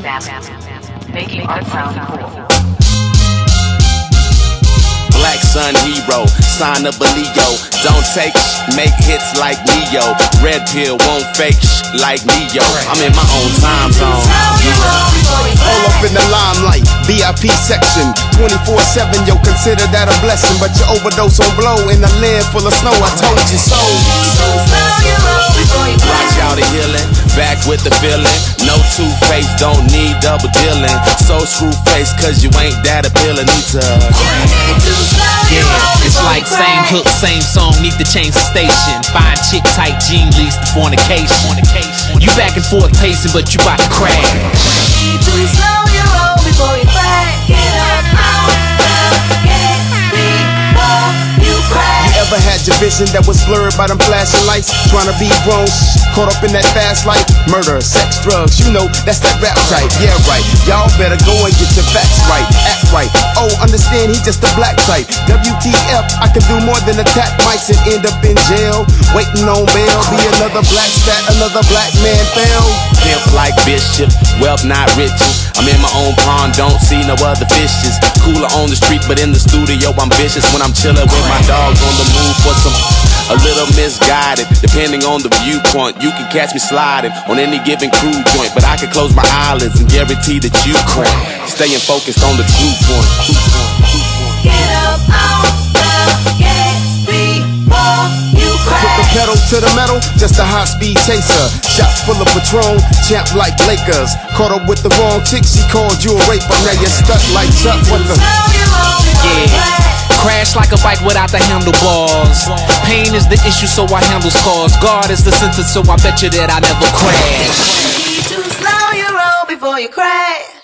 Making art sound cool. Black Sun Hero, sign up a Leo. Don't take sh- make hits like Neo. Red pill won't fake sh- like Neo. I'm in my own time zone. All up in the limelight, VIP section, 24-7, yo, consider that a blessing. But you overdose on blow in a land full of snow, I told you so. Watch out the healing, back with the feeling. Two face, don't need double dealing. So screw face, cause you ain't that appealing. Need to Yeah, it's like same hook, same song, need to change the station. Fine chick, tight jean, leads to fornication. You back and forth pacing, but you bout to crash. Had vision that was blurred by them flashing lights? Trying to be grown, caught up in that fast life. Murder, sex, drugs, you know, that's that rap type. Yeah, right. Y'all better go and get your facts right. Act right. Oh, understand he just a black type. WTF, I can do more than attack mics and end up in jail. Waiting on bail. Be another black stat, another black man fell. pimp like bishop, wealth not riches. I'm in my own pond, don't see no other fishes. Cooler on the street, but in the studio I'm vicious when I'm chilling with my dogs on the move for some a little misguided. Depending on the viewpoint, you can catch me sliding on any given crew joint, but I can close my eyelids and guarantee that you crank. Staying focused on the true point. Pedal to the metal, just a high speed chaser. Shots full of Patron, champ like Lakers. Caught up with the wrong chick, she called you a raper. Now you're stuck like Chuck. What the? Yeah. Crash like a bike without the handlebars. Pain is the issue, so I handle scars. God is the sentence, so I bet you that I never crash. Too slow, you roll before you crash.